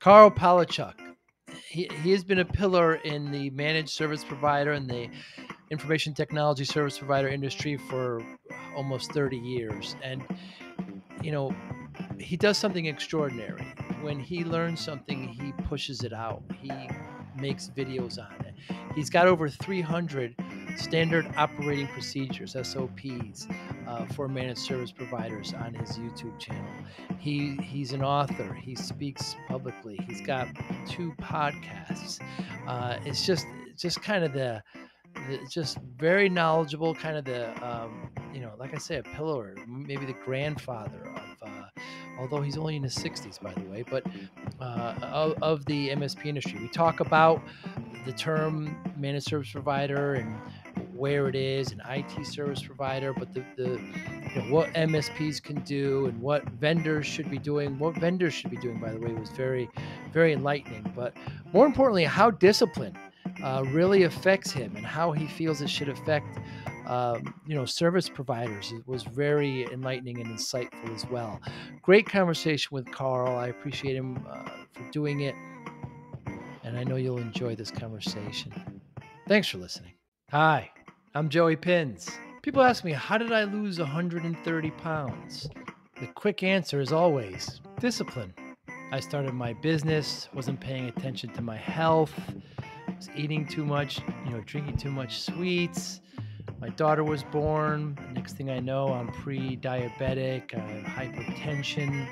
Karl Palachuk. He, he has been a pillar in the managed service provider and the information technology service provider industry for almost 30 years. And, you know, he does something extraordinary. When he learns something, he pushes it out. He makes videos on it. He's got over 300 standard operating procedures (SOPs) uh, for managed service providers on his YouTube channel. He he's an author. He speaks publicly. He's got two podcasts. Uh, it's just just kind of the, the, just very knowledgeable, kind of the um, you know, like I say, a pillar, maybe the grandfather of. Uh, although he's only in his 60s, by the way, but uh, of, of the MSP industry. We talk about the term managed service provider and where it is, an IT service provider, but the, the you know, what MSPs can do and what vendors should be doing. What vendors should be doing, by the way, was very, very enlightening. But more importantly, how discipline uh, really affects him and how he feels it should affect, um, you know, service providers it was very enlightening and insightful as well. Great conversation with Karl. I appreciate him uh, for doing it, and I know you'll enjoy this conversation. Thanks for listening. Hi. I'm Joey Pinz. People ask me, how did I lose 130 pounds? The quick answer is always discipline. I started my business, wasn't paying attention to my health, was eating too much, you know, drinking too much sweets. My daughter was born. Next thing I know, I'm pre diabetic, I have hypertension.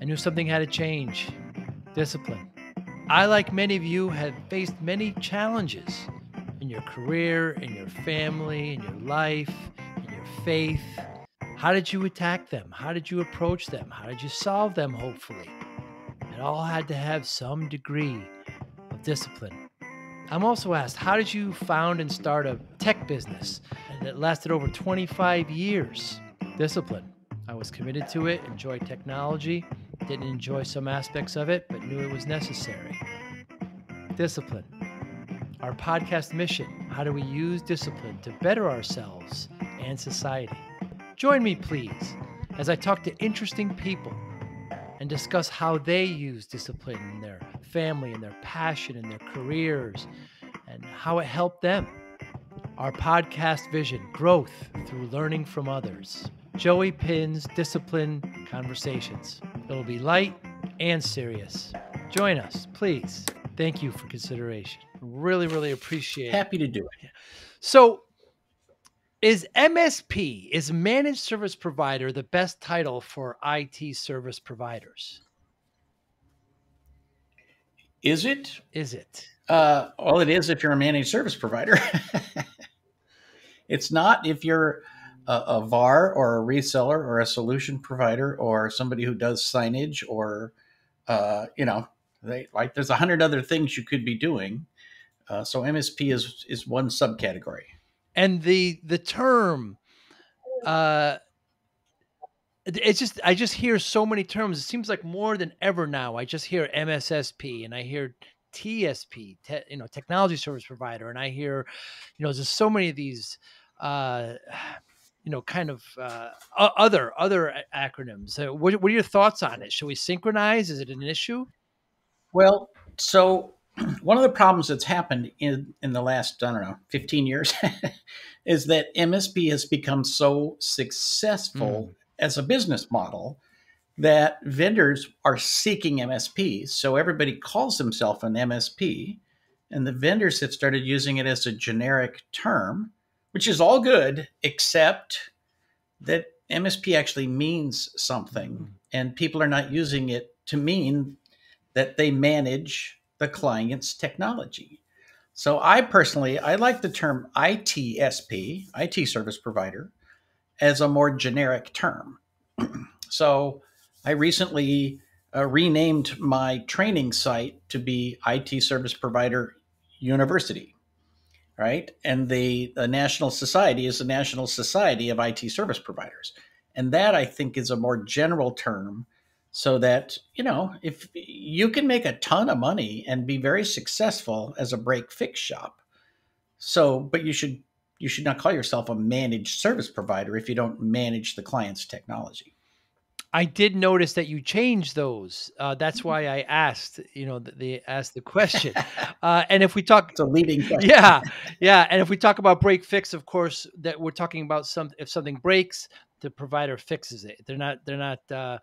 I knew something had to change discipline. I, like many of you, have faced many challenges in your career, in your family, in your life, in your faith? How did you attack them? How did you approach them? How did you solve them, hopefully? It all had to have some degree of discipline. I'm also asked, how did you found and start a tech business that lasted over 25 years? Discipline. I was committed to it, enjoyed technology, didn't enjoy some aspects of it, but knew it was necessary. Discipline our podcast mission how do we use discipline to better ourselves and society? Join me, please, as I talk to interesting people and discuss how they use discipline in their family and their passion and their careers and how it helped them. Our podcast vision growth through learning from others. Joey Pinz Discipline Conversations. It'll be light and serious. Join us, please. Thank you for consideration. Really, really appreciate Happy to do it. So, is MSP, is managed service provider, the best title for IT service providers? Is it? Is it? Uh, well, it is if you're a managed service provider. it's not if you're a, a, VAR or a reseller or a solution provider or somebody who does signage or, uh, you know, they, like there's a hundred other things you could be doing. Uh, so MSP is is one subcategory. And the the term, uh, it's just I just hear so many terms. It seems like more than ever now. I just hear MSSP and I hear TSP, te, you know, technology service provider, and I hear, you know, there's so many of these. Uh, you know, kind of uh, other other acronyms. Uh, what, what are your thoughts on it? Should we synchronize? Is it an issue? Well, so one of the problems that's happened in in the last I don't know 15 years is that MSP has become so successful mm. as a business model that vendors are seeking MSP. So everybody calls themselves an MSP, and the vendors have started using it as a generic term, which is all good, except that MSP actually means something, mm. and people are not using it to mean that they manage the client's technology. So I personally, I like the term ITSP, IT service provider, as a more generic term. so I recently uh, renamed my training site to be IT Service Provider University, right? And the, the National Society is the National Society of IT Service Providers. And that I think is a more general term so that you know if you can make a ton of money and be very successful as a break fix shop so but you should you should not call yourself a managed service provider if you don't manage the client's technology I did notice that you changed those. Uh, that's why I asked. You know, they asked the question. Uh, and if we talk, it's a leading question. Yeah, yeah. And if we talk about break fix, of course, that we're talking about some. If something breaks, the provider fixes it. They're not. They're not uh,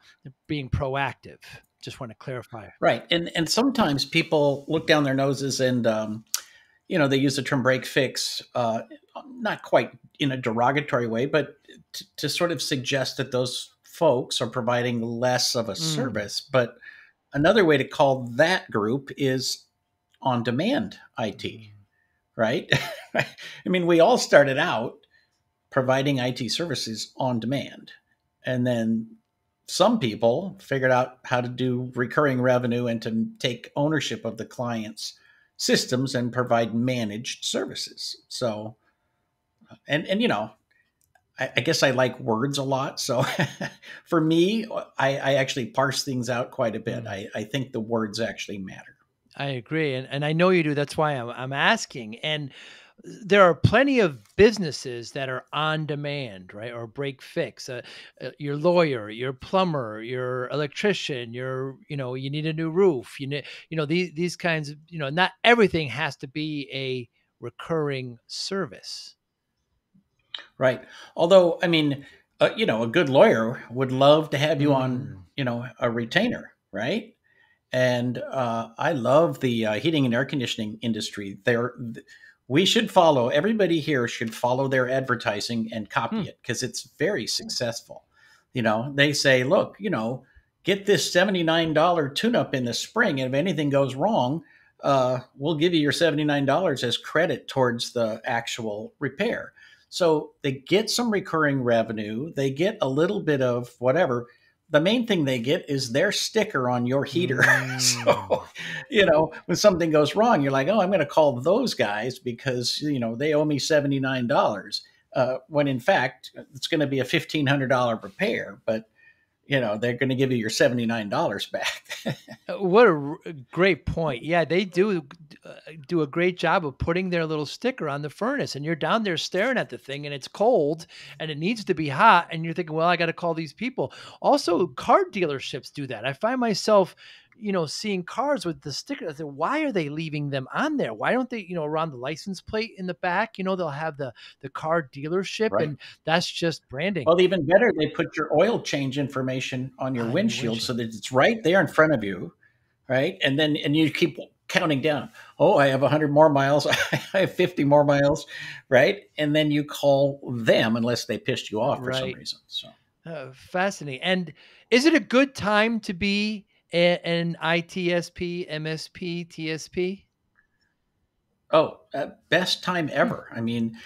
being proactive. Just want to clarify. Right, and and sometimes people look down their noses and. Um, you know, they use the term break fix, uh, not quite in a derogatory way, but t- to sort of suggest that those folks are providing less of a mm. service. But another way to call that group is on demand IT, mm. right? I mean, we all started out providing IT services on demand. And then some people figured out how to do recurring revenue and to take ownership of the client's systems and provide managed services. So, and, and, you know, I, I guess I like words a lot. So for me, I, I, actually parse things out quite a bit. Mm. I, I think the words actually matter. I agree. And, and I know you do. That's why I'm, I'm asking. And there are plenty of businesses that are on demand, right? Or break fix. Uh, uh, your lawyer, your plumber, your electrician, your, you know, you need a new roof. You need, you know, these, these kinds of, you know, not everything has to be a recurring service. Right. Although, I mean, uh, you know, a good lawyer would love to have you mm. on, you know, a retainer, right? And uh, I love the uh, heating and air conditioning industry. There, we should follow. Everybody here should follow their advertising and copy hmm. it because it's very successful. You know, they say, look, you know, get this seventy-nine dollar tune-up in the spring, and if anything goes wrong, uh, we'll give you your seventy-nine dollars as credit towards the actual repair. So they get some recurring revenue, they get a little bit of whatever. The main thing they get is their sticker on your heater. Mm. so, you know, when something goes wrong, you're like, oh, I'm going to call those guys because, you know, they owe me $79. Uh, when in fact, it's going to be a $1,500 repair. But you know they're going to give you your $79 back. Uh, what a great point. Yeah they do uh, do a great job of putting their little sticker on the furnace and you're down there staring at the thing and it's cold and it needs to be hot and you're thinking well i got to call these people. Also car dealerships do that. I find myself you know, seeing cars with the sticker. I said, why are they leaving them on there? Why don't they, you know, around the license plate in the back? You know, they'll have the the car dealership, right. and that's just branding. Well, even better, they put your oil change information on your on windshield, windshield so that it's right there in front of you, right? And then and you keep counting down. Oh, I have 100 more miles. I have 50 more miles, right? And then you call them unless they pissed you off for right. some reason. So uh, fascinating. And is it a good time to be an ITSP, MSP, TSP? Oh, uh, best time ever. I mean,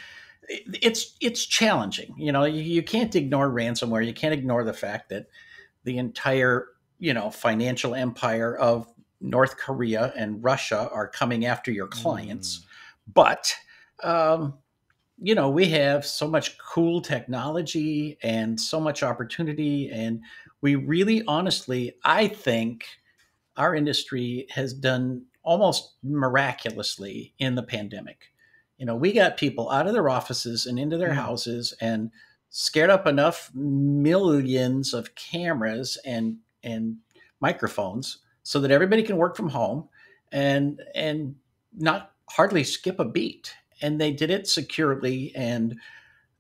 it's it's challenging. You know, you, you can't ignore ransomware. You can't ignore the fact that the entire you know financial empire of North Korea and Russia are coming after your clients. Mm. But um, you know, we have so much cool technology and so much opportunity, and we really honestly, I think our industry has done almost miraculously in the pandemic. You know, we got people out of their offices and into their mm. houses and scared up enough millions of cameras and and microphones so that everybody can work from home and and not hardly skip a beat and they did it securely and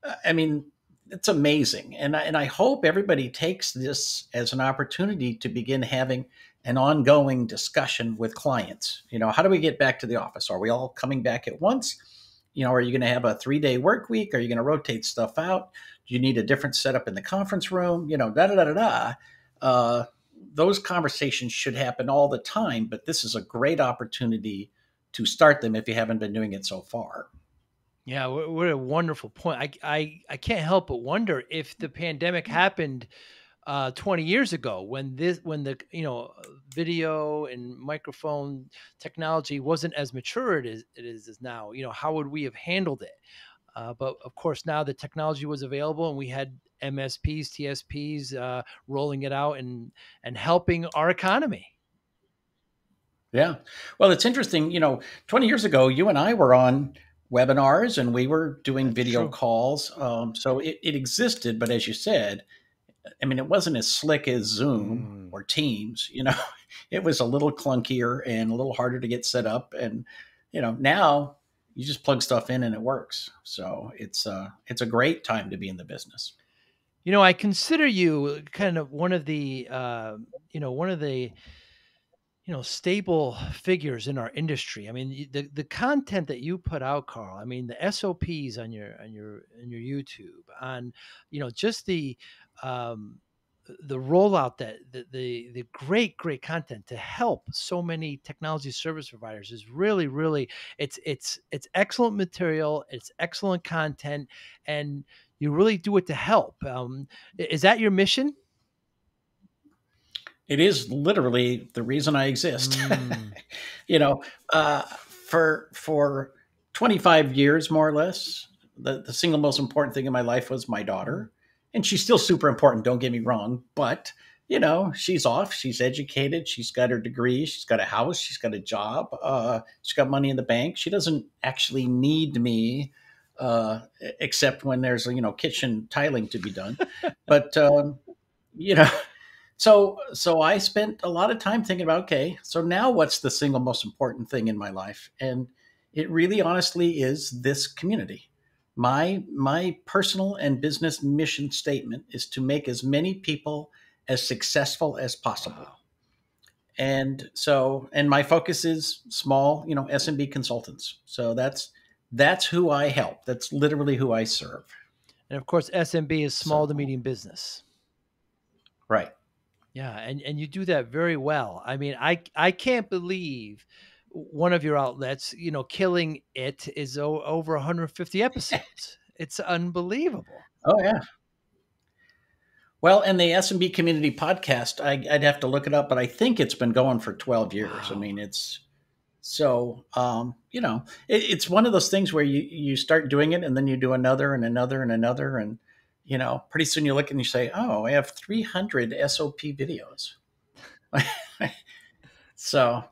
uh, i mean it's amazing. And I, and I hope everybody takes this as an opportunity to begin having an ongoing discussion with clients. You know, how do we get back to the office? Are we all coming back at once? You know, are you going to have a three day work week? Are you going to rotate stuff out? Do you need a different setup in the conference room? You know, da da da da da. Uh, those conversations should happen all the time, but this is a great opportunity to start them if you haven't been doing it so far. Yeah, what a wonderful point. I, I, I can't help but wonder if the pandemic happened uh, 20 years ago when this when the you know video and microphone technology wasn't as mature it is it is as now you know how would we have handled it? Uh, but of course now the technology was available and we had msps tsps uh, rolling it out and and helping our economy. Yeah. Well it's interesting you know 20 years ago you and i were on webinars and we were doing That's video true. calls. Um, so it, it existed, but as you said, I mean, it wasn't as slick as Zoom mm. or Teams. You know, it was a little clunkier and a little harder to get set up. And you know, now you just plug stuff in and it works. So it's uh, it's a great time to be in the business. You know, I consider you kind of one of the uh, you know one of the you know stable figures in our industry. I mean the the content that you put out karl i mean the sops on your on your on your youtube on you know just the um the rollout that the, the, the great great content to help so many technology service providers is really really it's it's it's excellent material it's excellent content and you really do it to help. Um, is that your mission it is literally the reason I exist. Mm. you know, uh, for for 25 years more or less, the, the single most important thing in my life was my daughter. And she's still super important, don't get me wrong, but you know, she's off, she's educated, she's got her degree, she's got a house, she's got a job, uh, she's got money in the bank. She doesn't actually need me uh, except when there's you know kitchen tiling to be done. but um, you know, so so i spent a lot of time thinking about okay so now what's the single most important thing in my life? And it really honestly is this community. My my personal and business mission statement is to make as many people as successful as possible. Wow. and so and my focus is small you know smb consultants. So that's that's who i help. That's literally who i serve. And of course smb is small so, to medium business. Right yeah, and and you do that very well. I mean, I I can't believe one of your outlets, you know, killing it is o- over 150 episodes. it's unbelievable. Oh yeah. Well, and the SMB Community Podcast, I, would have to look it up, but I think it's been going for 12 years. Wow. I mean, it's so um, you know, it, it's one of those things where you you start doing it, and then you do another and another and another, and you know, pretty soon you look and you say, "Oh, I have 300 SOP videos." so,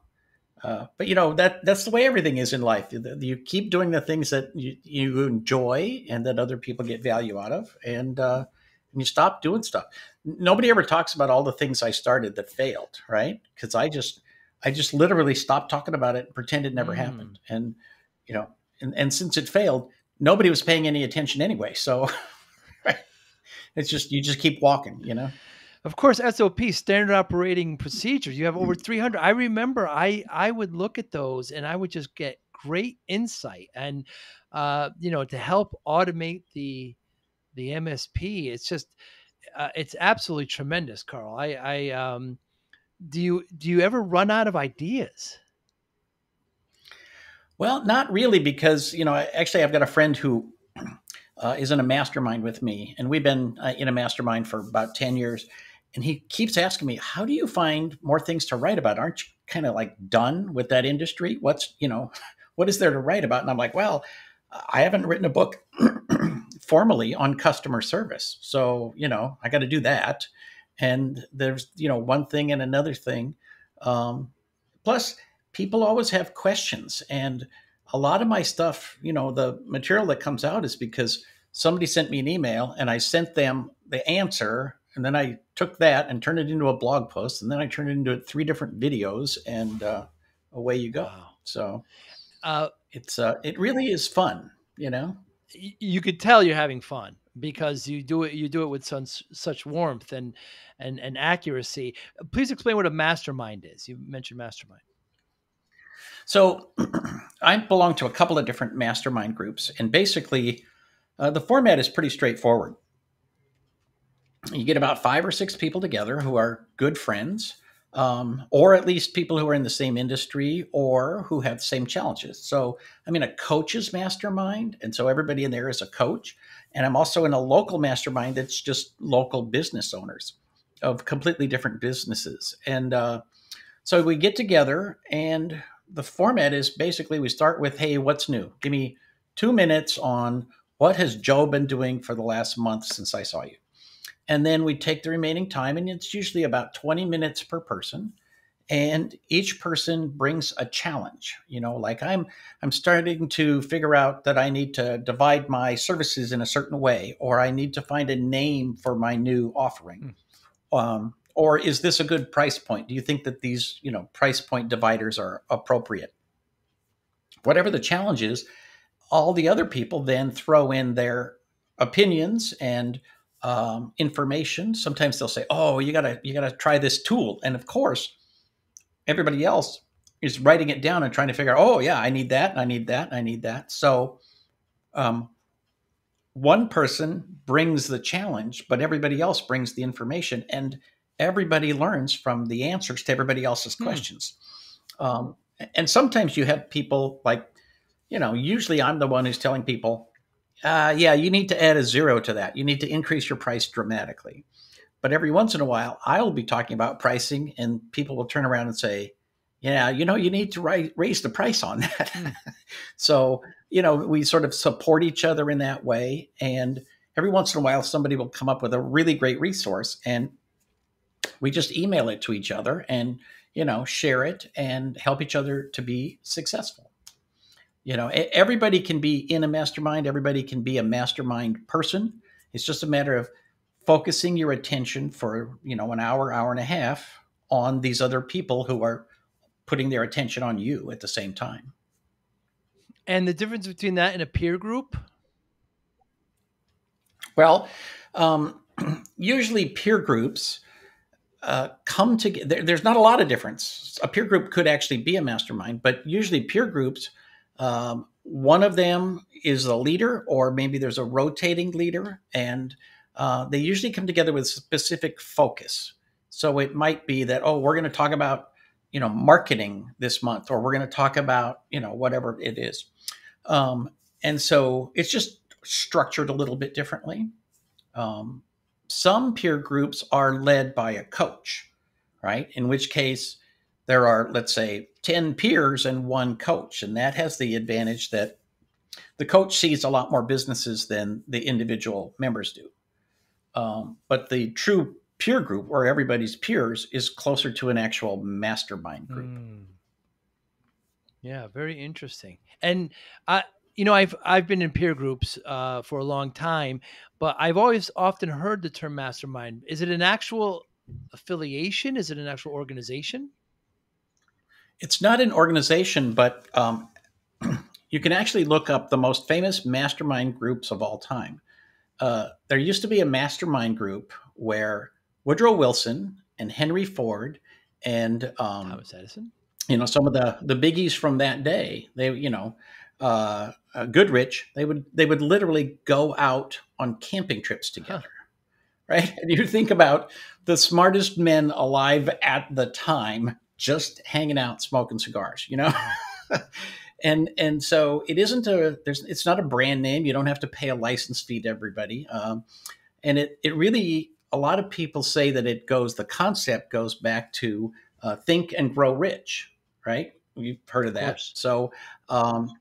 uh, but you know that that's the way everything is in life. You keep doing the things that you, you enjoy and that other people get value out of, and uh, and you stop doing stuff. Nobody ever talks about all the things I started that failed, right? Because I just I just literally stopped talking about it and pretend it never mm. happened. And you know, and, and since it failed, nobody was paying any attention anyway. So it's just you just keep walking, you know. Of course, SOP standard operating procedures. You have over 300. I remember I I would look at those and I would just get great insight and uh, you know to help automate the the MSP. It's just uh, it's absolutely tremendous, Karl. I I um do you do you ever run out of ideas? Well, not really, because you know, actually, I've got a friend who uh, is in a mastermind with me, and we've been uh, in a mastermind for about ten years. And he keeps asking me, "How do you find more things to write about? Aren't you kind of like done with that industry? What's you know, what is there to write about?" And I'm like, "Well, I haven't written a book formally on customer service, so you know, I got to do that." And there's you know one thing and another thing. Um, plus, people always have questions and a lot of my stuff, you know, the material that comes out is because somebody sent me an email and I sent them the answer. And then I took that and turned it into a blog post. And then I turned it into three different videos and uh, away you go. Wow. So uh, it's, uh, it really is fun, you know? You could tell you're having fun because you do it, you do it with such, such warmth and, and, and accuracy. Please explain what a mastermind is. You mentioned mastermind. So I belong to a couple of different mastermind groups, and basically, uh, the format is pretty straightforward. You get about five or six people together who are good friends, um, or at least people who are in the same industry or who have the same challenges. So I'm in a coach's mastermind, and so everybody in there is a coach. And I'm also in a local mastermind that's just local business owners of completely different businesses. And uh, so we get together and the format is basically we start with, hey, what's new? Give me two minutes on what has Joe been doing for the last month since I saw you. And then we take the remaining time, and it's usually about 20 minutes per person. and each person brings a challenge you know like i'm i'm starting to figure out that i need to divide my services in a certain way or i need to find a name for my new offering mm. um, or is this a good price point? Do you think that these you know price point dividers are appropriate? Whatever the challenge is all the other people then throw in their opinions and um, information. Sometimes they'll say oh you gotta you gotta try this tool. And of course everybody else is writing it down and trying to figure out, oh yeah, I need that, I need that, I need that. So um, one person brings the challenge, but everybody else brings the information, and everybody learns from the answers to everybody else's hmm. questions. Um, and sometimes you have people like, you know, usually I'm the one who's telling people, uh, yeah, you need to add a zero to that. You need to increase your price dramatically. But every once in a while, I'll be talking about pricing, and people will turn around and say, "Yeah, you know, you need to ri- raise the price on that." Mm. so, you know, we sort of support each other in that way. And every once in a while, somebody will come up with a really great resource, and we just email it to each other and you know share it and help each other to be successful. You know everybody can be in a mastermind everybody can be a mastermind person. It's just a matter of focusing your attention for you know an hour hour and a half on these other people who are putting their attention on you at the same time. And the difference between that and a peer group? Well um, usually peer groups uh, come together there's not a lot of difference a peer group could actually be a mastermind but usually peer groups um, one of them is a leader or maybe there's a rotating leader and uh, they usually come together with a specific focus. So it might be that, oh, we're going to talk about, you know, marketing this month, or we're going to talk about, you know, whatever it is. Um, and so it's just structured a little bit differently. Um, some peer groups are led by a coach, right? In which case, there are, let's say, 10 peers and one coach. And that has the advantage that the coach sees a lot more businesses than the individual members do. Um, but the true peer group, where everybody's peers, is closer to an actual mastermind group. Mm. Yeah, very interesting. And I, you know, I've I've been in peer groups uh, for a long time, but I've always often heard the term mastermind. Is it an actual affiliation? Is it an actual organization? It's not an organization, but um, you can actually look up the most famous mastermind groups of all time uh, there used to be a mastermind group where Woodrow Wilson and Henry Ford and um, Thomas Edison, you know, some of the the biggies from that day. They, you know, uh, uh, Goodrich. They would they would literally go out on camping trips together, huh. right? And you think about the smartest men alive at the time just hanging out smoking cigars, you know. and and so it isn't a there's it's not a brand name you don't have to pay a license fee to everybody um, and it it really a lot of people say that it goes the concept goes back to uh, think and grow rich right you've heard of that of so um,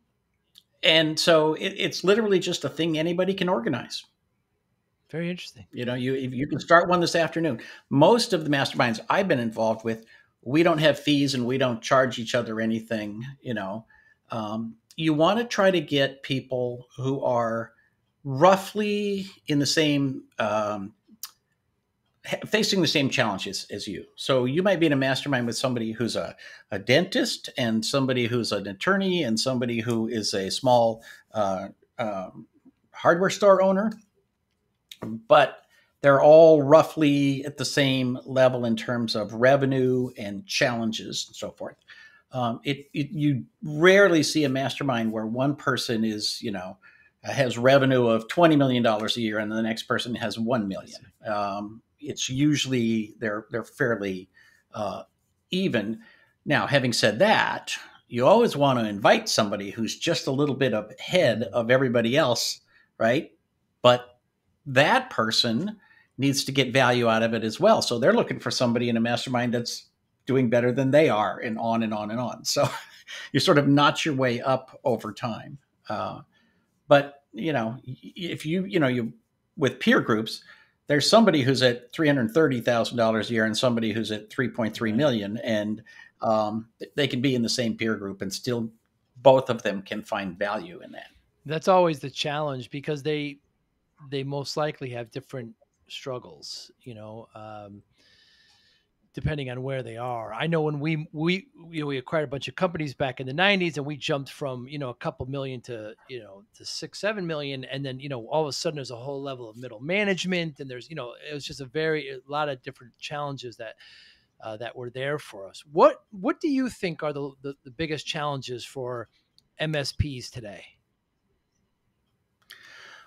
and so it, it's literally just a thing anybody can organize. Very interesting. You know you you can start one this afternoon. Most of the masterminds i've been involved with we don't have fees and we don't charge each other anything you know. Um, you want to try to get people who are roughly in the same um, facing the same challenges as you. So you might be in a mastermind with somebody who's a, a dentist and somebody who's an attorney and somebody who is a small uh, um, hardware store owner, but they're all roughly at the same level in terms of revenue and challenges and so forth. Um, it, it, you rarely see a mastermind where one person is you know has revenue of twenty million dollars a year and the next person has one million. Um, it's usually they're they're fairly uh, even. Now, having said that, you always want to invite somebody who's just a little bit ahead of everybody else, right? But that person needs to get value out of it as well. So they're looking for somebody in a mastermind that's doing better than they are, and on and on and on. So you sort of notch your way up over time. Uh, but you know, if you you know you with peer groups, there's somebody who's at three hundred thirty thousand dollars a year and somebody who's at three point three million, and um, they can be in the same peer group and still both of them can find value in that. That's always the challenge because they they most likely have different struggles. You know. Um, depending on where they are. I know when we we you know we acquired a bunch of companies back in the 90s and we jumped from, you know, a couple million to, you know, to 6 7 million and then, you know, all of a sudden there's a whole level of middle management and there's, you know, it was just a very a lot of different challenges that uh, that were there for us. What what do you think are the, the, the biggest challenges for MSPs today?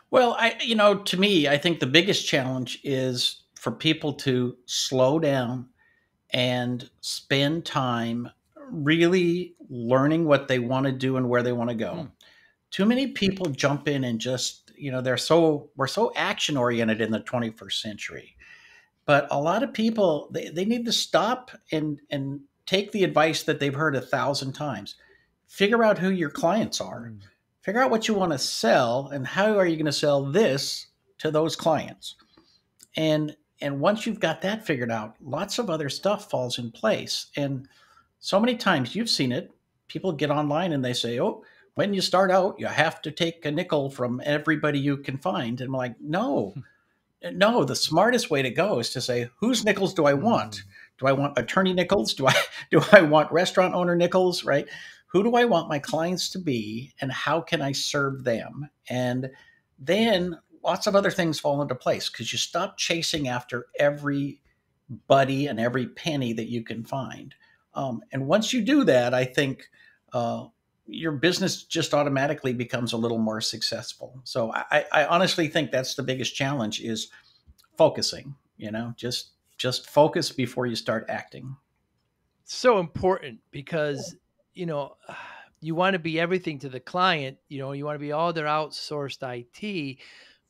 Well, I you know, to me, I think the biggest challenge is for people to slow down and spend time really learning what they want to do and where they want to go. Hmm. Too many people jump in and just, you know, they're so, we're so action oriented in the 21st century. But a lot of people, they, they need to stop and, and take the advice that they've heard a thousand times. Figure out who your clients are. Hmm. Figure out what you want to sell and how are you going to sell this to those clients. And and once you've got that figured out, lots of other stuff falls in place. And so many times you've seen it, people get online and they say, "Oh, when you start out, you have to take a nickel from everybody you can find." And I'm like, "No." no, the smartest way to go is to say, whose nickels do I want? Mm. Do I want attorney nickels? Do I do I want restaurant owner nickels, right? Who do I want my clients to be and how can I serve them? And then lots of other things fall into place because you stop chasing after every buddy and every penny that you can find. Um, and once you do that, I think uh, your business just automatically becomes a little more successful. So I, I honestly think that's the biggest challenge is focusing. You know, just just focus before you start acting. So important because you know you want to be everything to the client. You know, you want to be all their outsourced IT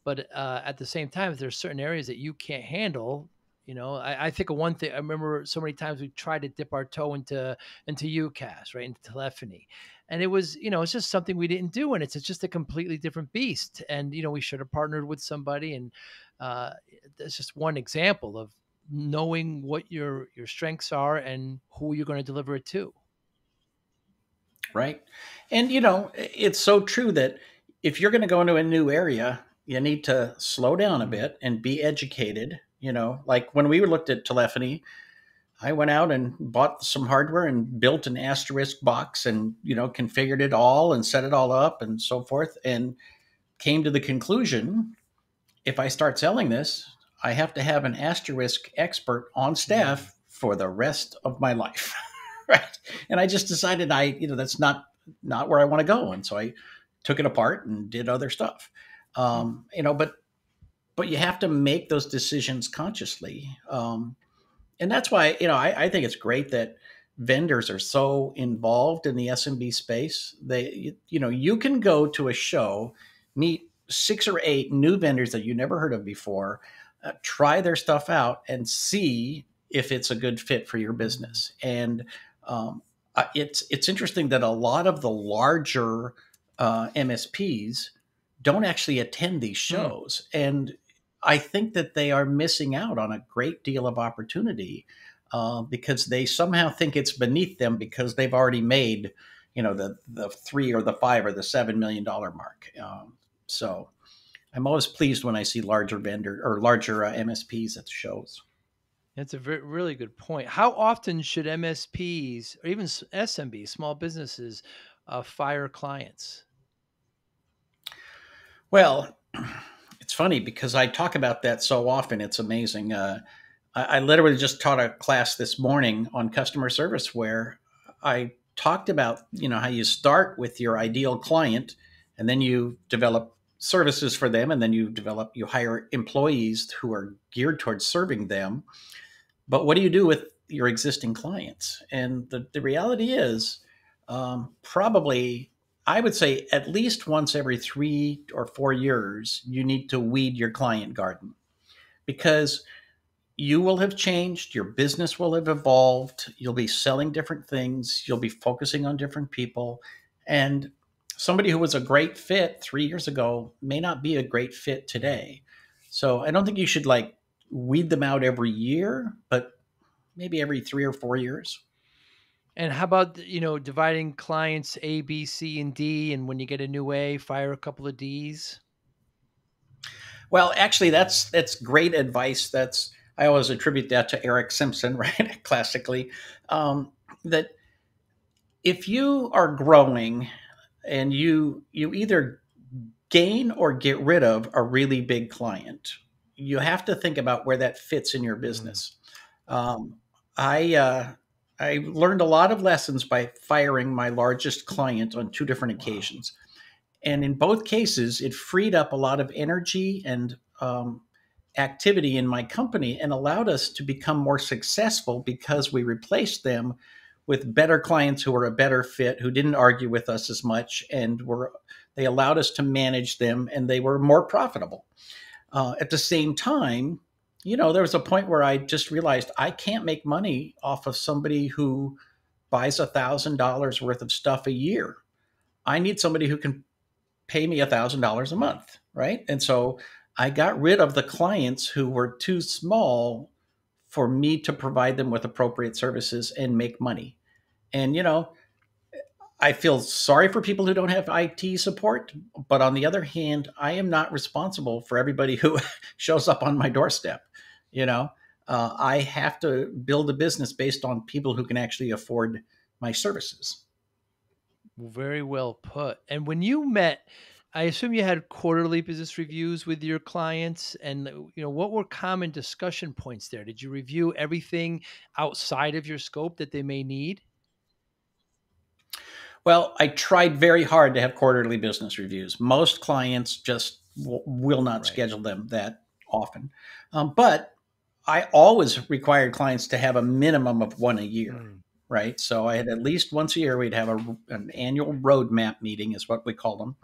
but uh, at the same time, if there's certain areas that you can't handle, you know, I, I, think of one thing. I remember so many times we tried to dip our toe into into UCaaS, right, into telephony, and it was, you know, it's just something we didn't do, and it's, it's just a completely different beast. And you know, we should have partnered with somebody, and uh, that's just one example of knowing what your your strengths are and who you're going to deliver it to. Right, and you know, it's so true that if you're going to go into a new area, you need to slow down a mm-hmm. bit and be educated. You know, like when we looked at telephony, I went out and bought some hardware and built an asterisk box and, you know, configured it all and set it all up and so forth and came to the conclusion if I start selling this, I have to have an asterisk expert on staff mm-hmm. for the rest of my life. right. And I just decided I, you know, that's not not where I want to go. And so I took it apart and did other stuff. Um, you know, but but you have to make those decisions consciously. Um, and that's why, you know, I, I think it's great that vendors are so involved in the SMB space. They, you, you know, you can go to a show, meet six or eight new vendors that you never heard of before, uh, try their stuff out, and see if it's a good fit for your business. And um, uh, it's it's interesting that a lot of the larger uh, MSPs don't actually attend these hmm. shows. Mm. And I think that they are missing out on a great deal of opportunity uh, because they somehow think it's beneath them because they've already made, you know, the the three or the five or the seven million dollar mark. Um, so I'm always pleased when I see larger vendor or larger uh, MSPs at the shows. That's a very, really good point. How often should MSPs or even SMB, small businesses, uh, fire clients? Well, it's funny because I talk about that so often. It's amazing. Uh, I, I, literally just taught a class this morning on customer service where I talked about you know how you start with your ideal client and then you develop services for them and then you develop you hire employees who are geared towards serving them but what do you do with your existing clients and the, the reality is um, probably I would say at least once every three or four years, you need to weed your client garden because you will have changed, your business will have evolved, you'll be selling different things, you'll be focusing on different people. And somebody who was a great fit three years ago may not be a great fit today. So I don't think you should like weed them out every year, but maybe every three or four years. And how about you know dividing clients A, B, C, and D, and when you get a new A, fire a couple of D's? Well, actually, that's that's great advice. That's I always attribute that to Erick Simpson, right? Classically, um, that if you are growing and you you either gain or get rid of a really big client, you have to think about where that fits in your mm-hmm. business. Um, I uh, I learned a lot of lessons by firing my largest client on two different occasions. Wow. And in both cases, it freed up a lot of energy and um, activity in my company and allowed us to become more successful because we replaced them with better clients who were a better fit, who didn't argue with us as much, and were they allowed us to manage them, and they were more profitable. Uh, at the same time, you know, there was a point where I just realized I can't make money off of somebody who buys a thousand dollars worth of stuff a year. I need somebody who can pay me a thousand dollars a month, right? And so I got rid of the clients who were too small for me to provide them with appropriate services and make money. And you know, I feel sorry for people who don't have IT support, but on the other hand, I am not responsible for everybody who shows up on my doorstep. You know, uh, I have to build a business based on people who can actually afford my services. Very well put. And when you met, I assume you had quarterly business reviews with your clients, and you know what were common discussion points there? Did you review everything outside of your scope that they may need? Well, I tried very hard to have quarterly business reviews. Most clients just w- will not right. schedule them that often, um, but I always required clients to have a minimum of one a year. Mm right? So I had at least once a year we'd have a, an annual roadmap meeting, is what we call them.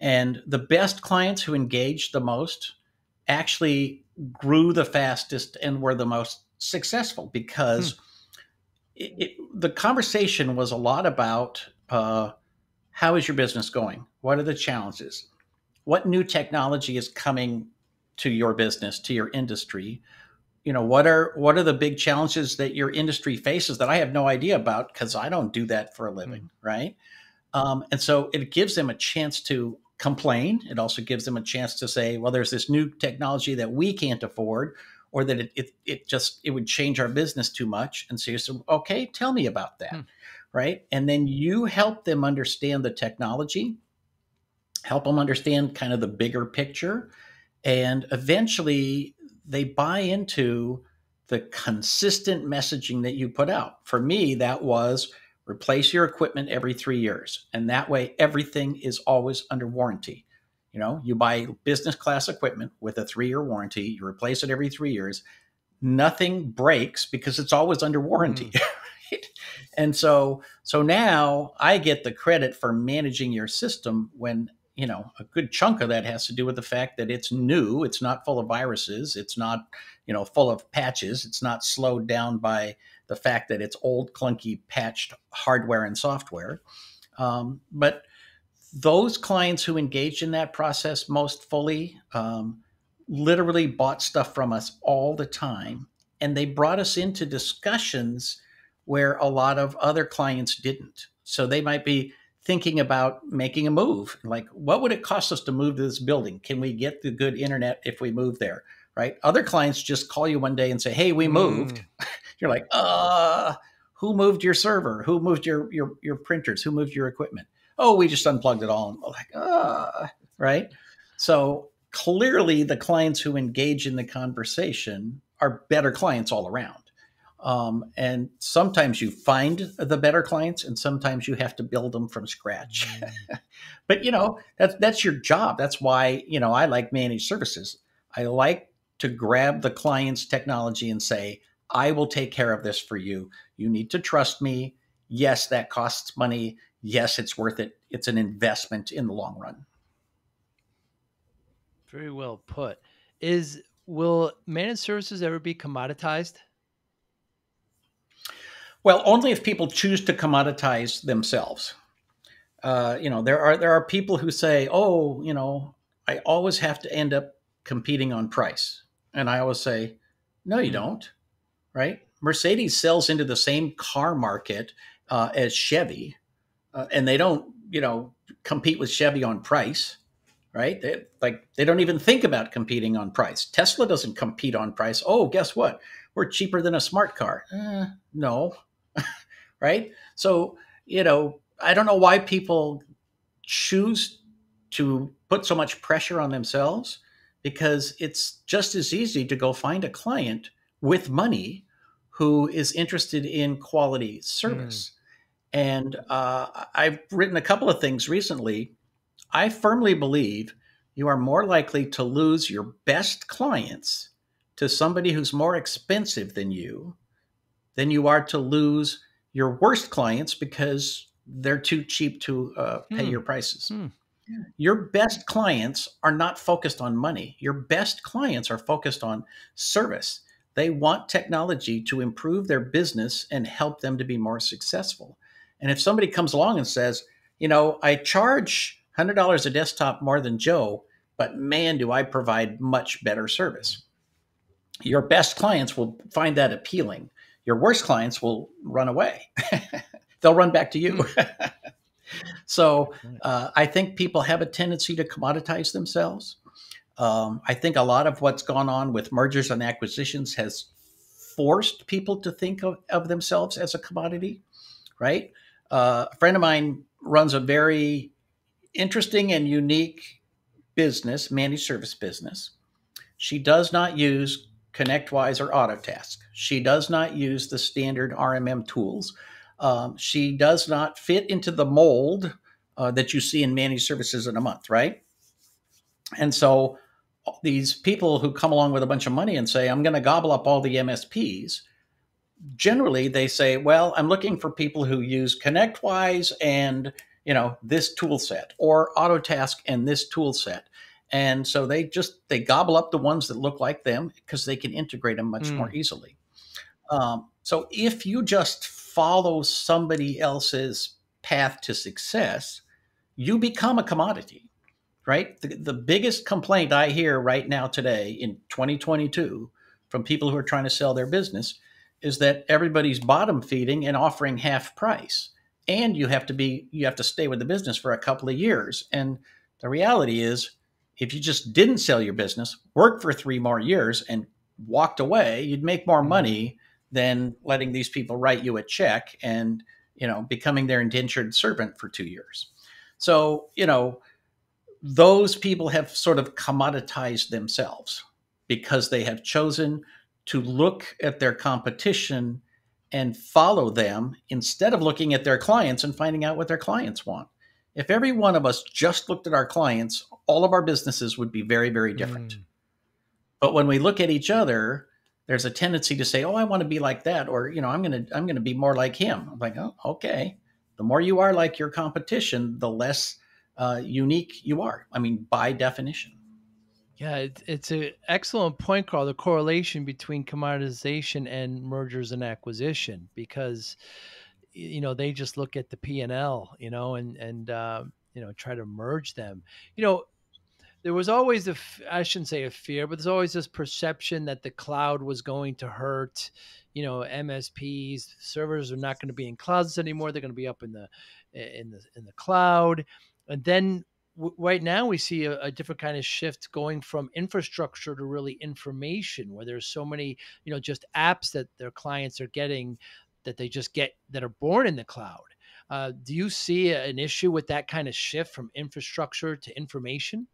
And the best clients who engaged the most actually grew the fastest and were the most successful because hmm. it, it, the conversation was a lot about uh, how is your business going? What are the challenges? What new technology is coming to your business, to your industry? You know what are what are the big challenges that your industry faces that i have no idea about because i don't do that for a living mm. right um, and so it gives them a chance to complain it also gives them a chance to say well there's this new technology that we can't afford or that it, it, it just it would change our business too much and so you say okay tell me about that mm. right and then you help them understand the technology help them understand kind of the bigger picture and eventually they buy into the consistent messaging that you put out. For me, that was replace your equipment every three years. And that way, everything is always under warranty. You know, you buy business class equipment with a three year warranty, you replace it every three years. Nothing breaks because it's always under warranty. Mm. Right? And so, so now I get the credit for managing your system when you know, a good chunk of that has to do with the fact that it's new. It's not full of viruses. It's not, you know, full of patches. It's not slowed down by the fact that it's old, clunky, patched hardware and software. Um, but those clients who engaged in that process most fully um, literally bought stuff from us all the time. And they brought us into discussions where a lot of other clients didn't. So they might be thinking about making a move. Like, what would it cost us to move to this building? Can we get the good internet if we move there? Right. Other clients just call you one day and say, Hey, we moved. Mm. You're like, uh, who moved your server? Who moved your your your printers? Who moved your equipment? Oh, we just unplugged it all. And like, uh, right. So clearly the clients who engage in the conversation are better clients all around. Um, and sometimes you find the better clients, and sometimes you have to build them from scratch. Mm. but you know that's that's your job. That's why you know I like managed services. I like to grab the client's technology and say, "I will take care of this for you. You need to trust me. Yes, that costs money. Yes, it's worth it. It's an investment in the long run." Very well put. Is will managed services ever be commoditized? Well, only if people choose to commoditize themselves. Uh, you know, there are there are people who say, "Oh, you know, I always have to end up competing on price." And I always say, no, you don't. Right? Mercedes sells into the same car market uh, as Chevy, uh, and they don't, you know, compete with Chevy on price. Right? They, like they don't even think about competing on price. Tesla doesn't compete on price. Oh, guess what? We're cheaper than a smart car. Eh, no. Right? So, you know, I don't know why people choose to put so much pressure on themselves because it's just as easy to go find a client with money who is interested in quality service. Mm. And uh, I've written a couple of things recently. I firmly believe you are more likely to lose your best clients to somebody who's more expensive than you than you are to lose your worst clients because they're too cheap to uh, pay mm. your prices. Mm. Your best clients are not focused on money. Your best clients are focused on service. They want technology to improve their business and help them to be more successful. And if somebody comes along and says, you know, I charge $100 a desktop more than Joe, but man, do I provide much better service. Your best clients will find that appealing. Your worst clients will run away. They'll run back to you. Hmm. so uh, I think people have a tendency to commoditize themselves. Um, I think a lot of what's gone on with mergers and acquisitions has forced people to think of, of themselves as a commodity, right? Uh, a friend of mine runs a very interesting and unique business, managed service business. She does not use ConnectWise or Autotask. She does not use the standard RMM tools. Um, she does not fit into the mold uh, that you see in managed services in a month, right? And so these people who come along with a bunch of money and say, I'm going to gobble up all the MSPs, generally they say, well, I'm looking for people who use ConnectWise and you know this tool set or Autotask and this tool set. And so they just they gobble up the ones that look like them because they can integrate them much mm. more easily. Um, so if you just follow somebody else's path to success, you become a commodity, right? The, the biggest complaint I hear right now today in 2022 from people who are trying to sell their business is that everybody's bottom feeding and offering half price. And you have to be you have to stay with the business for a couple of years. And the reality is if you just didn't sell your business, worked for 3 more years and walked away, you'd make more mm-hmm. money than letting these people write you a check and you know becoming their indentured servant for two years so you know those people have sort of commoditized themselves because they have chosen to look at their competition and follow them instead of looking at their clients and finding out what their clients want if every one of us just looked at our clients all of our businesses would be very very different mm. but when we look at each other there's a tendency to say, "Oh, I want to be like that," or you know, "I'm gonna I'm gonna be more like him." I'm like, "Oh, okay." The more you are like your competition, the less uh, unique you are. I mean, by definition. Yeah, it's it's an excellent point, Karl. The correlation between commoditization and mergers and acquisition, because you know they just look at the P and L, you know, and and uh, you know try to merge them. You know, there was always a I shouldn't say a fear, but there's always this perception that the cloud was going to hurt. You know, MSPs servers are not going to be in clouds anymore. They're going to be up in the in the in the cloud. And then right now we see a, a, different kind of shift going from infrastructure to really information, where there's so many you know just apps that their clients are getting that they just get that are born in the cloud. Uh, do you see an issue with that kind of shift from infrastructure to information?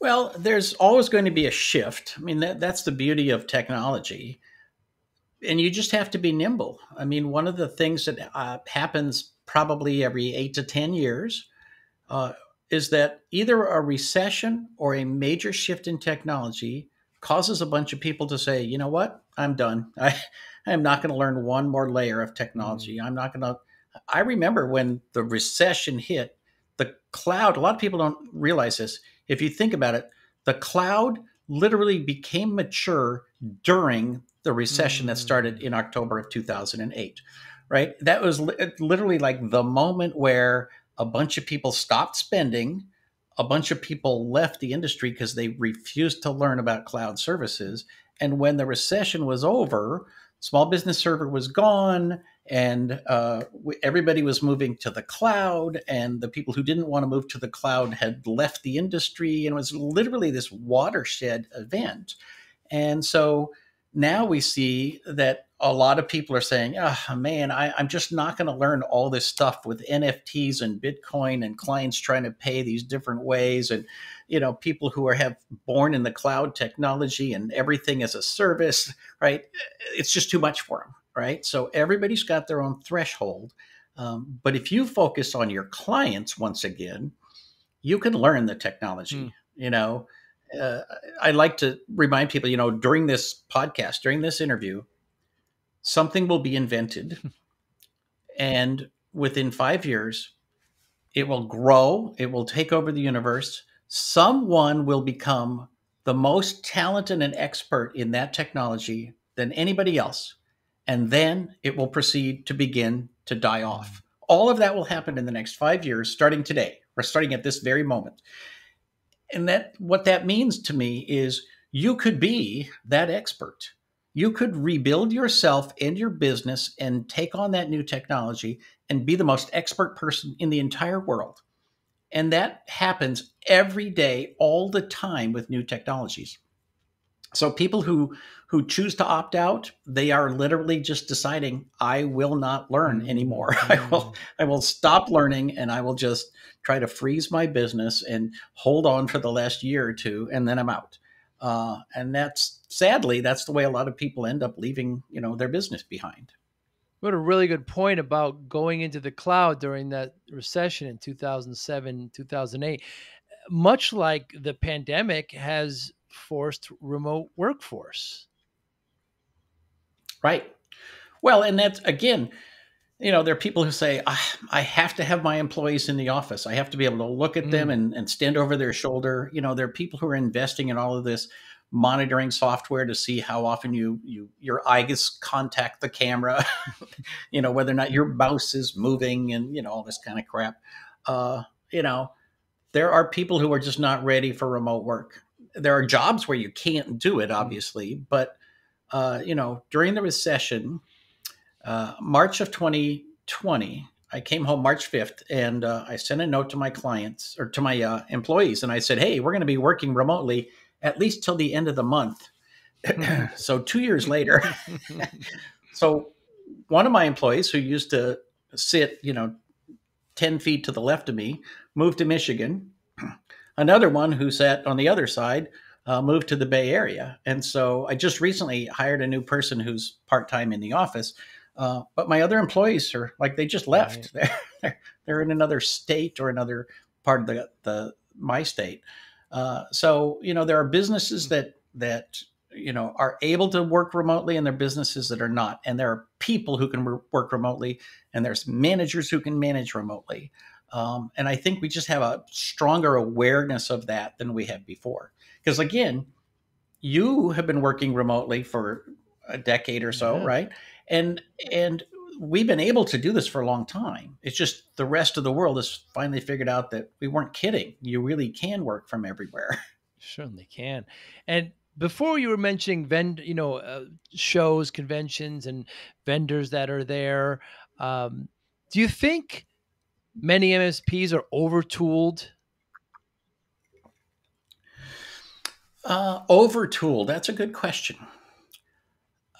Well, there's always going to be a shift. I mean, that, that's the beauty of technology. And you just have to be nimble. I mean, one of the things that uh, happens probably every eight to 10 years uh, is that either a recession or a major shift in technology causes a bunch of people to say, you know what, I'm done. I, I am not going to learn one more layer of technology. Mm. I'm not going to. I remember when the recession hit, the cloud, a lot of people don't realize this if you think about it, the cloud literally became mature during the recession mm. that started mm. in October of 2008, right? That was li- literally like the moment where a bunch of people stopped spending. a bunch of people left the industry because they refused to learn about cloud services. And when the recession was over, small business server was gone and uh, everybody was moving to the cloud and the people who didn't want to move to the cloud had left the industry and it was literally this watershed event. And so now we see that a lot of people are saying, oh man, I, am just not going to learn all this stuff with NFTs and Bitcoin and clients trying to pay these different ways. And, you know, people who are have born in the cloud technology and everything as a service, right? It's just too much for them, right? So everybody's got their own threshold. Um, but if you focus on your clients once again, you can learn the technology, mm. you know. Uh, I like to remind people, you know, during this podcast, during this interview, something will be invented and within five years it will grow it will take over the universe. Someone will become the most talented and expert in that technology than anybody else and then it will proceed to begin to die off. All of that will happen in the next five years starting today or starting at this very moment. And that what that means to me is you could be that expert you could rebuild yourself and your business and take on that new technology and be the most expert person in the entire world. And that happens every day, all the time with new technologies. So people who who choose to opt out, they are literally just deciding, I will not learn mm-hmm. anymore. I will I will stop learning and I will just try to freeze my business and hold on for the last year or two and then I'm out. Uh, and that's sadly that's the way a lot of people end up leaving you know their business behind what a really good point about going into the cloud during that recession in 2007 2008 much like the pandemic has forced remote workforce right well and that's again you know, there are people who say, ah, I have to have my employees in the office. I have to be able to look at mm. them and, and stand over their shoulder. You know, there are people who are investing in all of this monitoring software to see how often you you your eyes contact the camera, you know, whether or not your mouse is moving and, you know, all this kind of crap. Uh, you know, there are people who are just not ready for remote work. There are jobs where you can't do it, mm. obviously, but uh, you know, during the recession, uh, March of 2020, I came home March 5th and uh, I sent a note to my clients or to my uh, employees and I said, hey, we're going to be working remotely at least till the end of the month. so two years later, so one of my employees who used to sit, you know, 10 feet to the left of me moved to Michigan. Another one who sat on the other side uh, moved to the Bay Area. And so I just recently hired a new person who's part time in the office uh, but my other employees are like they just left. Right. They're, they're in another state or another part of the, the my state. Uh, so you know there are businesses hmm. that that you know are able to work remotely, and there are businesses that are not. And there are people who can work remotely, and there's managers who can manage remotely. Um, and I think we just have a stronger awareness of that than we had before. Because again, you have been working remotely for a decade or so, yeah. right? and and we've been able to do this for a long time. It's just the rest of the world has finally figured out that we weren't kidding. You really can work from everywhere. Certainly can. And before you were mentioning vend, you know, uh, shows, conventions, and vendors that are there. Um, do you think many MSPs are overtooled? Uh, overtooled. That's a good question.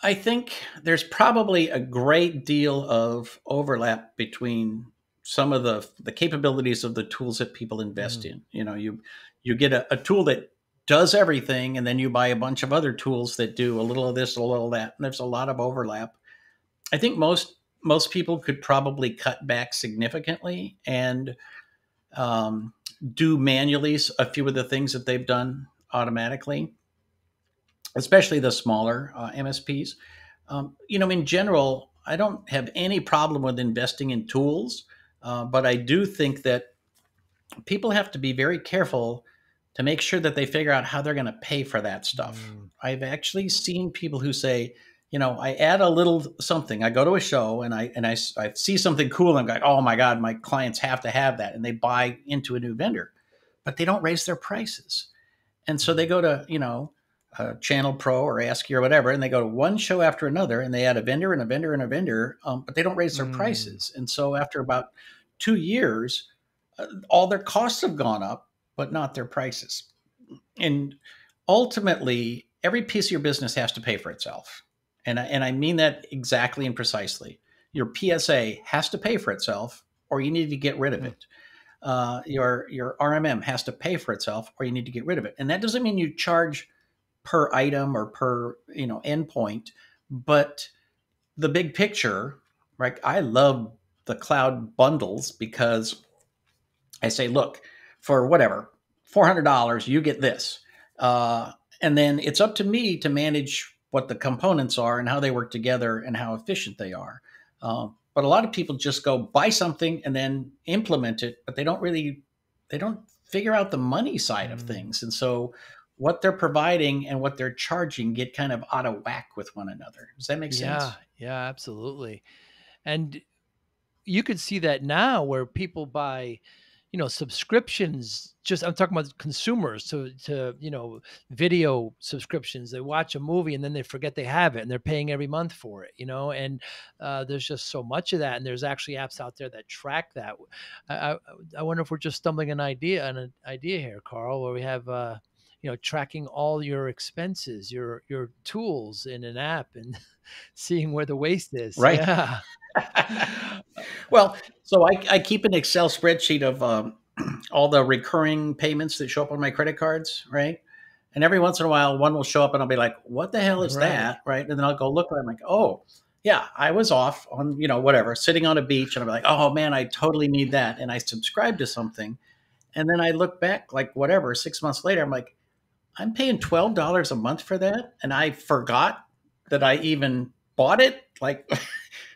I think there's probably a great deal of overlap between some of the the capabilities of the tools that people invest mm. in. You know, you you get a, a, tool that does everything, and then you buy a bunch of other tools that do a little of this, a little of that, and there's a lot of overlap. I think most most people could probably cut back significantly and um, do manually a few of the things that they've done automatically especially the smaller uh, MSPs. Um, you know, in general, I don't have any problem with investing in tools, uh, but I do think that people have to be very careful to make sure that they figure out how they're going to pay for that stuff. Mm. I've actually seen people who say, you know, I add a little something. I go to a show and I and I, I see something cool and I'm like, oh my god, my clients have to have that, and they buy into a new vendor. but they don't raise their prices. And so they go to, you know, uh, Channel Pro or ASCII or whatever, and they go to one show after another, and they add a vendor and a vendor and a vendor, um, but they don't raise their mm. prices. And so after about two years, uh, all their costs have gone up, but not their prices. And ultimately, every piece of your business has to pay for itself. And I, and I mean that exactly and precisely. Your PSA has to pay for itself, or you need to get rid of it. Uh, your your RMM has to pay for itself, or you need to get rid of it. And that doesn't mean you charge per item or per you know endpoint, but the big picture, right? I love the cloud bundles because I say, look, for whatever four hundred dollars, you get this. Uh, and then it's up to me to manage what the components are and how they work together and how efficient they are. Uh, but a lot of people just go buy something and then implement it, but they don't really they don't figure out the money side of mm. things. And so what they're providing and what they're charging get kind of out of whack with one another. Does that make sense? Yeah, yeah, absolutely. And you could see that now where people buy you know subscriptions just i'm talking about consumers to to you know video subscriptions they watch a movie and then they forget they have it and they're paying every month for it you know and uh, there's just so much of that and there's actually apps out there that track that i i, I wonder if we're just stumbling an idea an idea here karl where we have uh you know tracking all your expenses your your tools in an app and seeing where the waste is right yeah well, so I, I, keep an Excel spreadsheet of um, all the recurring payments that show up on my credit cards, right? And every once in a while, one will show up, and I'll be like, "What the hell is right. that?" Right? And then I'll go look, and I'm like, "Oh, yeah, I was off on you know whatever, sitting on a beach, and I'm like, oh man, I totally need that, and I subscribe to something, and then I look back, like whatever, six months later, I'm like, I'm paying twelve dollars a month for that, and I forgot that I even bought it, like."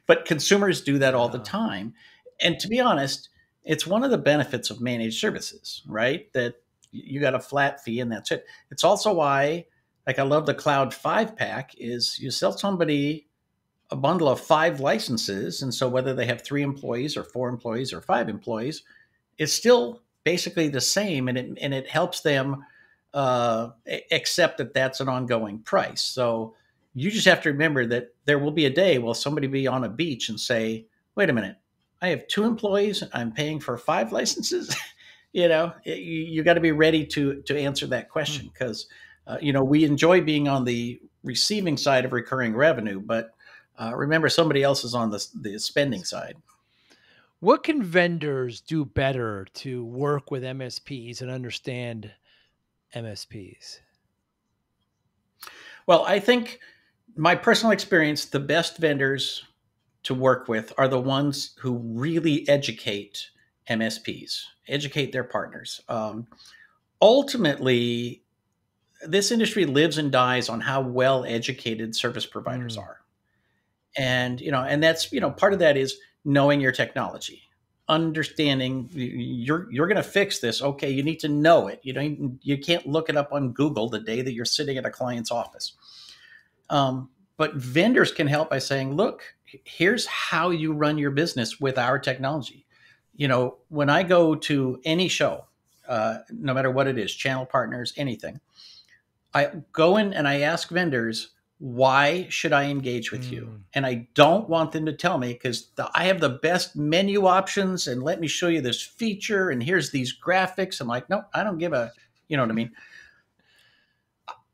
But consumers do that all the time. And to be honest, it's one of the benefits of managed services, right? That you got a flat fee and that's it. It's also why, like, I love the Cloud Five Pack. Is you sell somebody a bundle of five licenses, and so whether they have three employees or four employees or five employees, it's still basically the same, and it and it helps them uh, accept that that's an ongoing price. So you just have to remember that there will be a day where somebody be on a beach and say, wait a minute, I have two employees, I'm paying for five licenses. you know, you, you got to be ready to to answer that question because hmm. uh, you know we enjoy being on the receiving side of recurring revenue, but uh, remember somebody else is on the the spending side. What can vendors do better to work with MSPs and understand MSPs? Well, I think my personal experience, the best vendors to work with are the ones who really educate MSPs, educate their partners. Um, ultimately, this industry lives and dies on how well educated service providers mm. are. And, you know, and that's, you know, part of that is knowing your technology, understanding you're you're going to fix this. Okay, you need to know it. You don't you can't look it up on Google the day that you're sitting at a client's office. Um, but vendors can help by saying, look, here's how you run your business with our technology. You know, when I go to any show, uh, no matter what it is, channel partners, anything, I go in and I ask vendors, why should I engage with mm. you? And I don't want them to tell me because I have the best menu options and let me show you this feature and here's these graphics. I'm like, no, I don't give a, you know what I mean?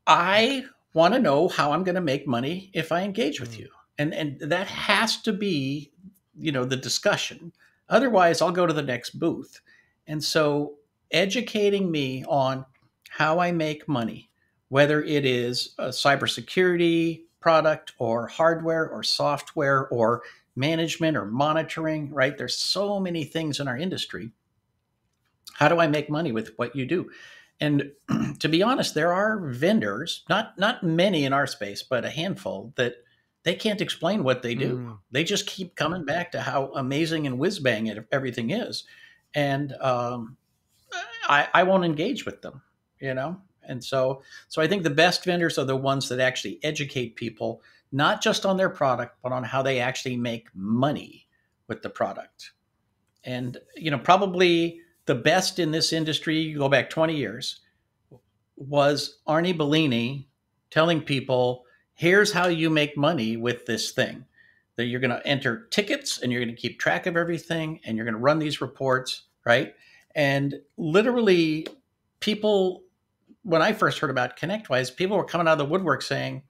I want to know how I'm going to make money if I engage with mm. you. And and that has to be, you know, the discussion. Otherwise, I'll go to the next booth. And so educating me on how I make money, whether it is a cybersecurity product or hardware or software or management or monitoring, right? There's so many things in our industry. How do I make money with what you do? And to be honest, there are vendors, not not many in our space, but a handful that they can't explain what they do. Mm. They just keep coming back to how amazing and whiz bang everything is, and um, I, I won't engage with them, you know. And so, so I think the best vendors are the ones that actually educate people, not just on their product, but on how they actually make money with the product. And you know, probably the best in this industry, you go back 20 years, was Arnie Bellini telling people, here's how you make money with this thing. That you're going to enter tickets and you're going to keep track of everything and you're going to run these reports, right? And literally, people, when I first heard about ConnectWise, people were coming out of the woodwork saying,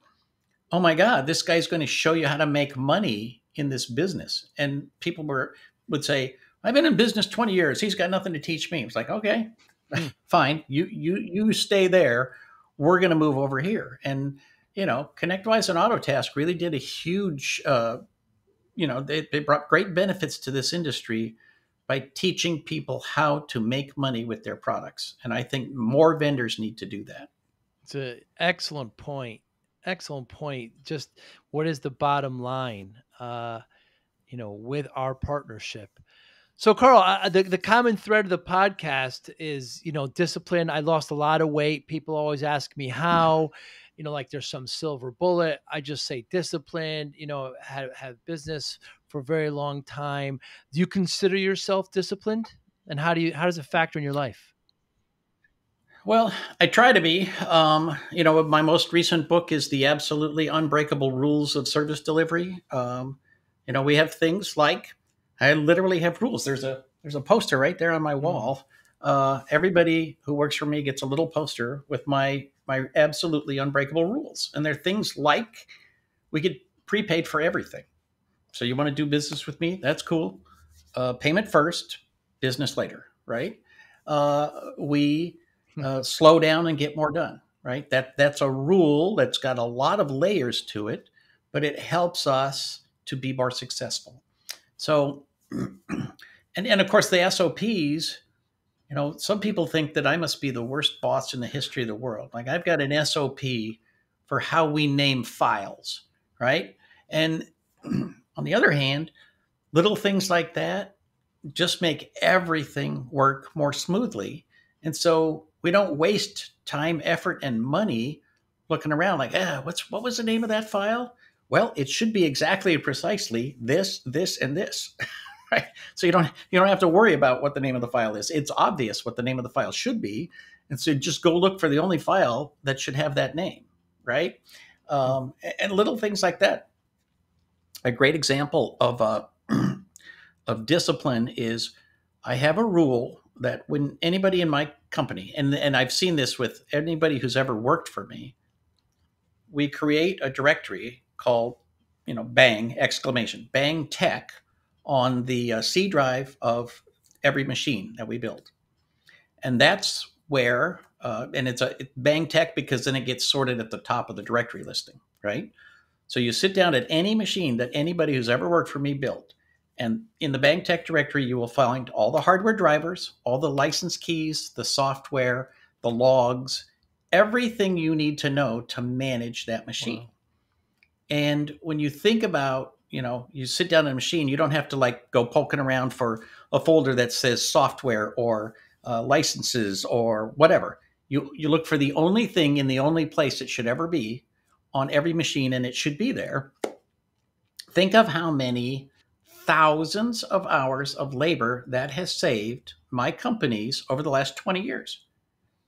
oh my God, this guy's going to show you how to make money in this business. And people were would say, I've been in business 20 years. He's got nothing to teach me. It's like, okay, hmm. fine. You you you stay there. We're going to move over here. And you know, ConnectWise and Autotask really did a huge, uh, you know, they, they brought great benefits to this industry by teaching people how to make money with their products. And I think more vendors need to do that. It's an excellent point. Excellent point. Just what is the bottom line? Uh, you know, with our partnership. So, Karl, the, the common thread of the podcast is, you know, discipline. I lost a lot of weight. People always ask me how, you know, like there's some silver bullet. I just say discipline, you know, have, have business for a very long time. Do you consider yourself disciplined? And how do you, how does it factor in your life? Well, I try to be. Um, you know, my most recent book is The Absolutely Unbreakable Rules of Service Delivery. Um, you know, we have things like I literally have rules. There's a there's a poster right there on my mm-hmm. wall. Uh, everybody who works for me gets a little poster with my my absolutely unbreakable rules, and they're things like we get prepaid for everything. So you want to do business with me? That's cool. Uh, payment first, business later, right? Uh, we hmm. uh, slow down and get more done, right? That that's a rule that's got a lot of layers to it, but it helps us to be more successful. So, and, and of course, the SOPs, you know, some people think that I must be the worst boss in the history of the world. Like I've got an SOP for how we name files, right? And on the other hand, little things like that just make everything work more smoothly. And so we don't waste time, effort, and money looking around like, ah, what's what was the name of that file? Well, it should be exactly and precisely this, this, and this. right? So you don't you don't have to worry about what the name of the file is. It's obvious what the name of the file should be, and so just go look for the only file that should have that name, right? Um, and little things like that. A great example of uh, of discipline is I have a rule that when anybody in my company, and and I've seen this with anybody who's ever worked for me, we create a directory called, you know, Bang exclamation Bang Tech on the uh, C drive of every machine that we build, and that's where uh, and it's a it, Bang Tech because then it gets sorted at the top of the directory listing, right? So you sit down at any machine that anybody who's ever worked for me built, and in the Bang Tech directory, you will find all the hardware drivers, all the license keys, the software, the logs, everything you need to know to manage that machine. Wow. And when you think about, you know, you sit down in a machine, you don't have to like go poking around for a folder that says software or uh, licenses or whatever. You you look for the only thing in the only place it should ever be on every machine, and it should be there. Think of how many thousands of hours of labor that has saved my companies over the last 20 years,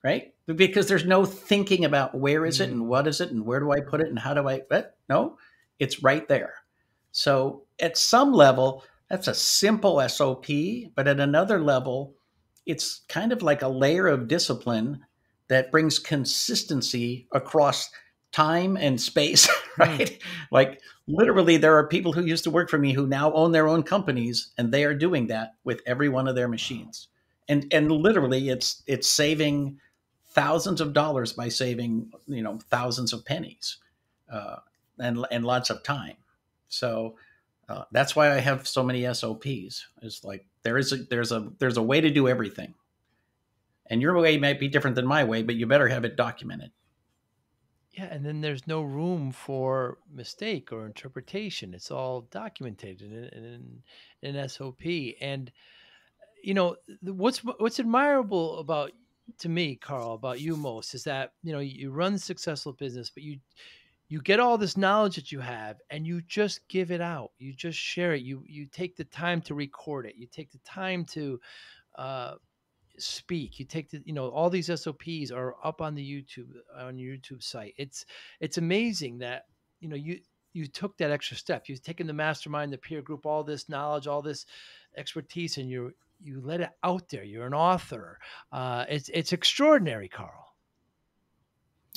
right? because there's no thinking about where is it and mm. what is it and where do I put it and how do I but no it's right there so at some level that's a simple SOP but at another level it's kind of like a layer of discipline that brings consistency across time and space right mm. like literally there are people who used to work for me who now own their own companies and they are doing that with every one of their machines and and literally it's it's saving thousands of dollars by saving you know thousands of pennies uh, and and lots of time. So uh, that's why I have so many SOPs. It's like there is a there's a there's a way to do everything, and your way might be different than my way, but you better have it documented. Yeah, and then there's no room for mistake or interpretation. It's all documented in, in, in an SOP. And you know what's what's admirable about to me, Karl, about you most is that you know you run successful business, but you you get all this knowledge that you have and you just give it out. You just share it. You you take the time to record it. You take the time to uh, speak. You take the, you know, all these SOPs are up on the YouTube on your YouTube site. It's it's amazing that you know you you took that extra step. You've taken the mastermind, the peer group, all this knowledge, all this expertise, and you you let it out there. You're an author. Uh, it's it's extraordinary, Karl.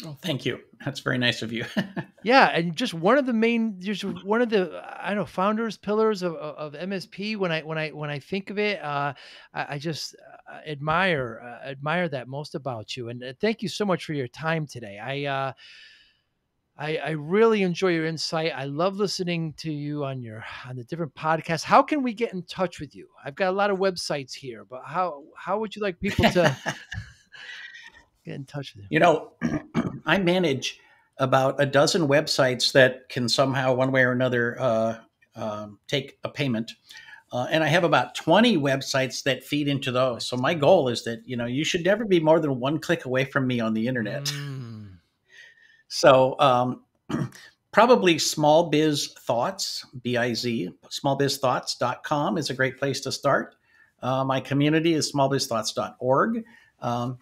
Oh, thank you. That's very nice of you. yeah, and just one of the main, just one of the I don't know founders, pillars of, of MSP. When I when I when I think of it, uh, I, I, just uh, admire uh, admire that most about you. And uh, thank you so much for your time today. I. Uh, I, I really enjoy your insight. I love listening to you on your on the different podcasts. How can we get in touch with you? I've got a lot of websites here, but how how would you like people to get in touch with you? You know, I manage about a dozen websites that can somehow, one way or another, uh, um, take a payment. Uh, and I have about 20 websites that feed into those. So my goal is that, you know, you should never be more than one click away from me on the internet. Mm. so um, probably small biz thoughts, B-I-Z, smallbizthoughts.com is a great place to start. Uh, my community is smallbizthoughts.org. Um,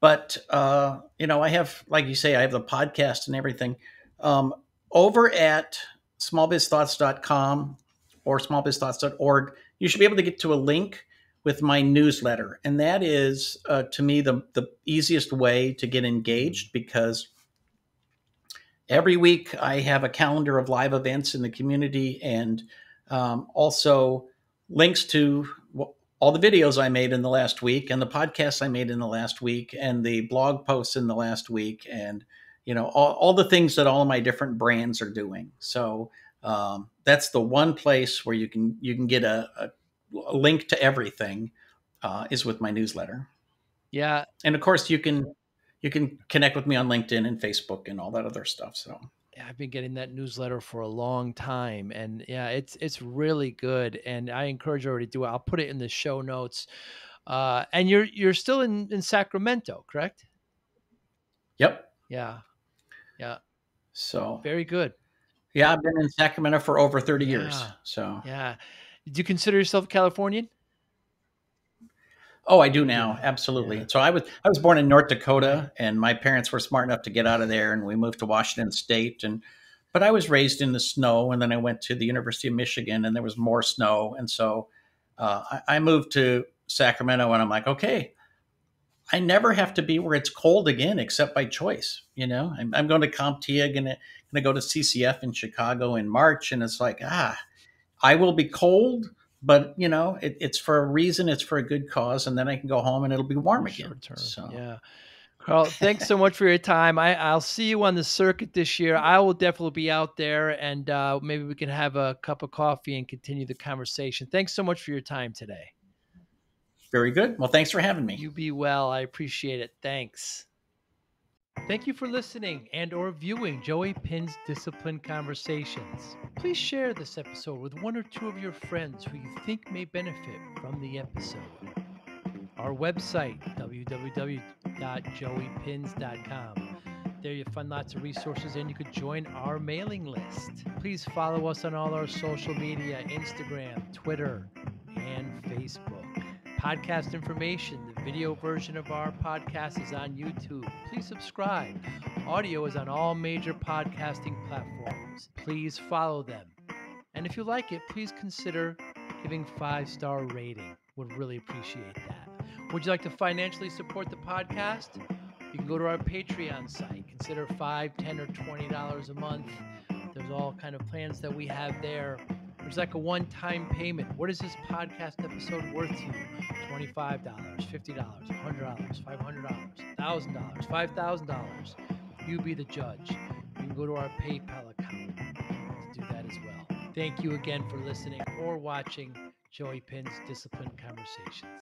but uh, you know, I have, like you say, I have the podcast and everything. Um, over at smallbizthoughts.com or smallbizthoughts.org, you should be able to get to a link with my newsletter, and that is uh, to me the the easiest way to get engaged because every week I have a calendar of live events in the community and um, also links to all the videos I made in the last week and the podcasts I made in the last week and the blog posts in the last week and you know all, all the things that all of my different brands are doing. So um, that's the one place where you can you can get a, a, a link to everything uh, is with my newsletter. Yeah, and of course you can you can connect with me on LinkedIn and Facebook and all that other stuff. So I've been getting that newsletter for a long time, and yeah, it's it's really good, and I encourage everybody to do it. I'll put it in the show notes. Uh, and you're you're still in in Sacramento, correct? Yep. Yeah. Yeah. So very good. Yeah, I've been in Sacramento for over thirty yeah. years. So yeah, do you consider yourself Californian? Oh, I do now. Absolutely. Yeah. So I was I was born in North Dakota and my parents were smart enough to get out of there and we moved to Washington state and but I was raised in the snow and then I went to the University of Michigan and there was more snow and so uh, I, I, moved to Sacramento and I'm like, okay, I never have to be where it's cold again except by choice. You know, I'm, I'm going to CompTIA, gonna gonna go to CCF in Chicago in March and it's like, ah, I will be cold but you know it, it's for a reason it's for a good cause and then i can go home and it'll be warm again so. Yeah. Karl thanks so much for your time. I, i'll see you on the circuit this year. I will definitely be out there and uh, maybe we can have a cup of coffee and continue the conversation. Thanks so much for your time today. Very good. Well thanks for having me. You be well. I appreciate it. Thanks Thank you for listening and or viewing Joey Pinz Discipline Conversations. Please share this episode with one or two of your friends who you think may benefit from the episode. Our website, www.joeypinz.com. There you find lots of resources and you could join our mailing list. Please follow us on all our social media, Instagram, Twitter, and Facebook. Podcast information, video version of our podcast is on YouTube. Please subscribe. Audio is on all major podcasting platforms. Please follow them. And if you like it, please consider giving five star rating. Would really appreciate that. Would you like to financially support the podcast? You can go to our Patreon site. Consider five, ten, or twenty dollars a month. There's all kind of plans that we have there there's like a one-time payment. What is this podcast episode worth to you? $25, $50, $100, $500, $1,000, $5,000. You be the judge. You can go to our PayPal account to do that as well. Thank you again for listening or watching Joey Pinz Discipline Conversations.